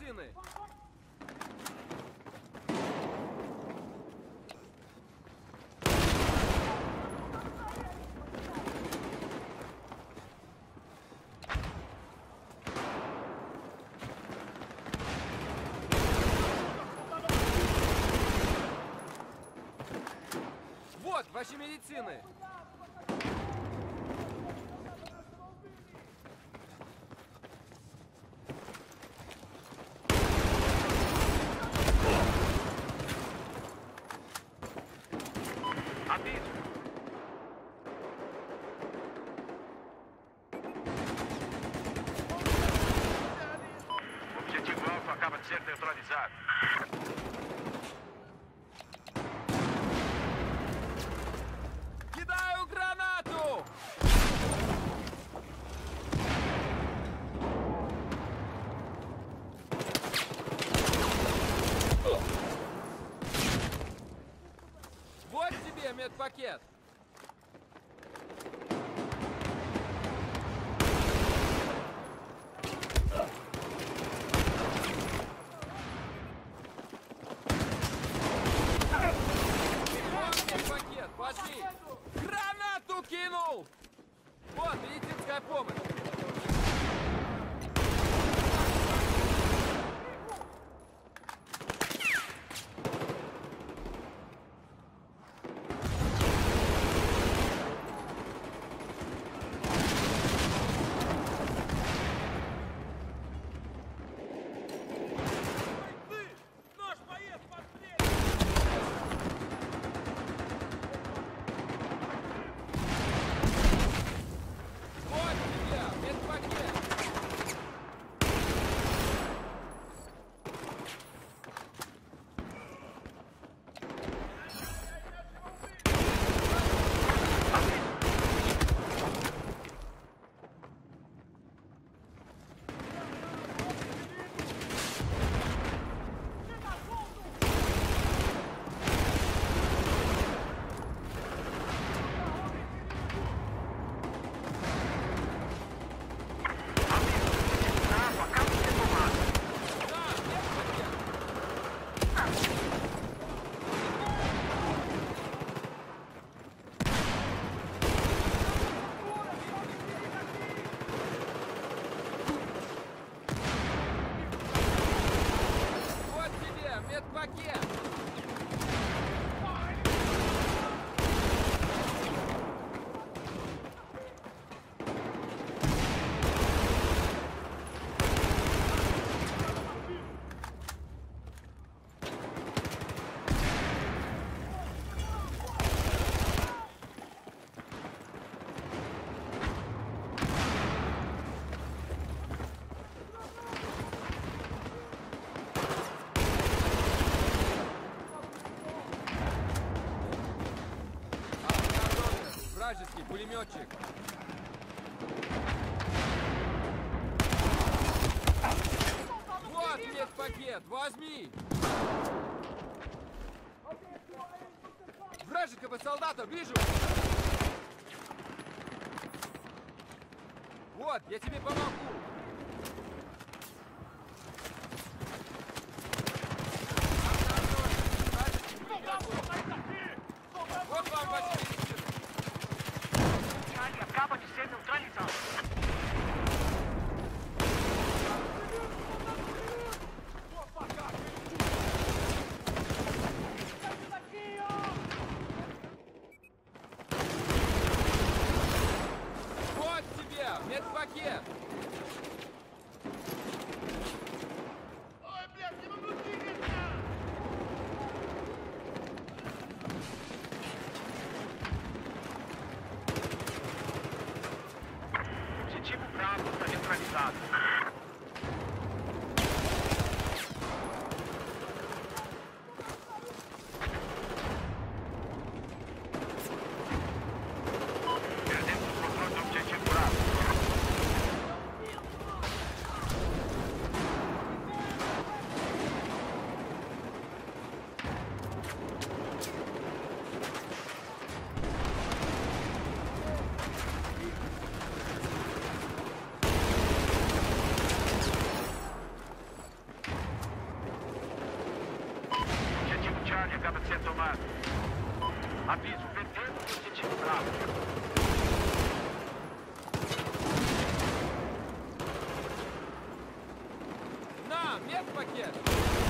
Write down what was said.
медицины! Вот, ваши медицины! Neutralizado. Кидаю гранату! Вот тебе медпакет! Вот медпакет, возьми! Гранату кинул! Вот, медицинская помощь! Вот тебе медпакет! Alfa acaba de ser tomado. Да, медпакет! Вот тебе медпакет! Обнаружен Вражеский пулеметчик! Вот медпакет, возьми! Вражеского солдата вижу! Вот, я тебе помогу! Обнаружен вражеский пулеметчик! Вот вам ваши медицины! Charlie acaba de ser neutralizado. Вот тебе медпакет! O objetivo Bravo. На, медпакет!